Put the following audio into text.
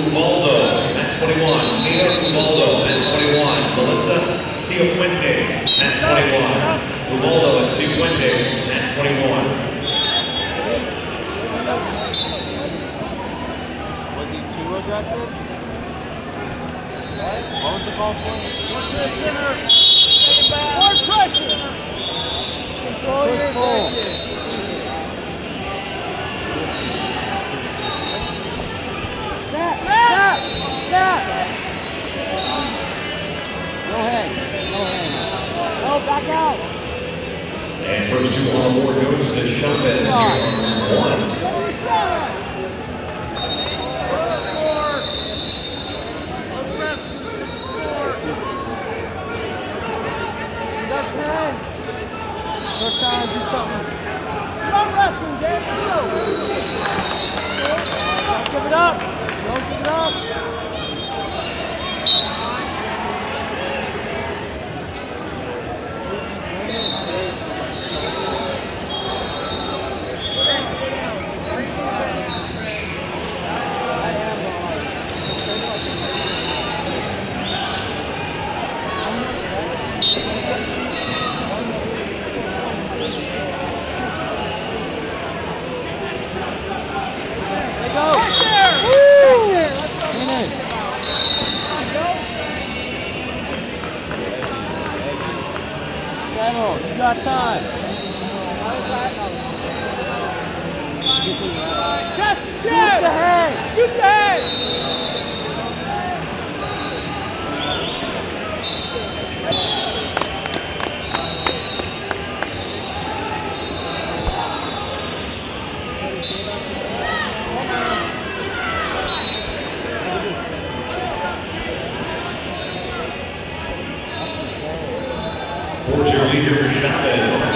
Ubaldo at 21. Mia Ubaldo at 21. Melissa Cifuentes at 21. Ubaldo and Cifuentes at 21. Was he too aggressive? What was the call for? What's the center? More pressure. Back out. And first two on the board goes to Chavez. One. You got 10. First time, do something. Stop wrestling, Dave. Go. Yeah. You got time. Chest to Scoop the head. Scoop the head. Four-zero leader for Chavez.